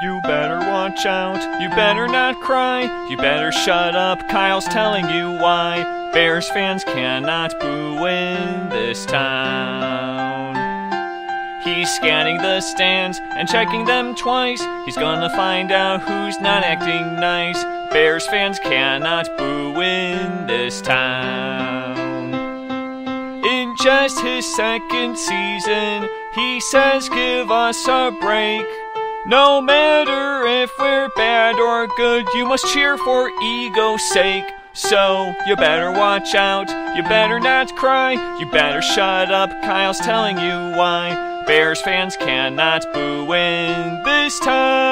You better watch out. You better not cry. You better shut up. Kyle's telling you why. Bears fans cannot boo in this town. He's scanning the stands and checking them twice. He's gonna find out who's not acting nice. Bears fans cannot boo in this town. In just his second season, he says, Give us a break. No matter if we're bad or good, you must cheer for ego's sake. So, you better watch out, you better not cry, you better shut up, Kyle's telling you why. Bears fans cannot boo in this town.